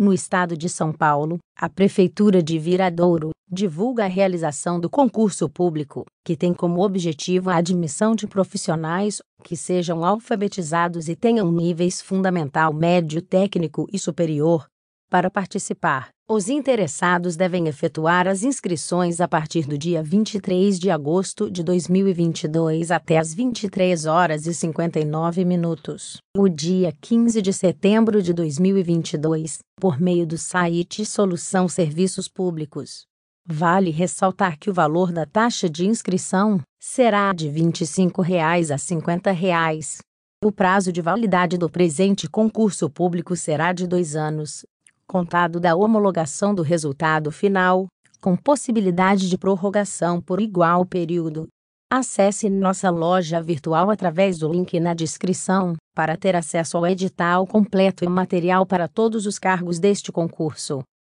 No estado de São Paulo, a Prefeitura de Viradouro divulga a realização do concurso público, que tem como objetivo a admissão de profissionais que sejam alfabetizados e tenham níveis fundamental, médio, técnico e superior. Para participar, os interessados devem efetuar as inscrições a partir do dia 23 de agosto de 2022 até as 23 horas e 59 minutos. O dia 15 de setembro de 2022, por meio do site Solução Serviços Públicos. Vale ressaltar que o valor da taxa de inscrição será de 25 reais a 50 reais. O prazo de validade do presente concurso público será de dois anos, contado da homologação do resultado final, com possibilidade de prorrogação por igual período. Acesse nossa loja virtual através do link na descrição para ter acesso ao edital completo e material para todos os cargos deste concurso.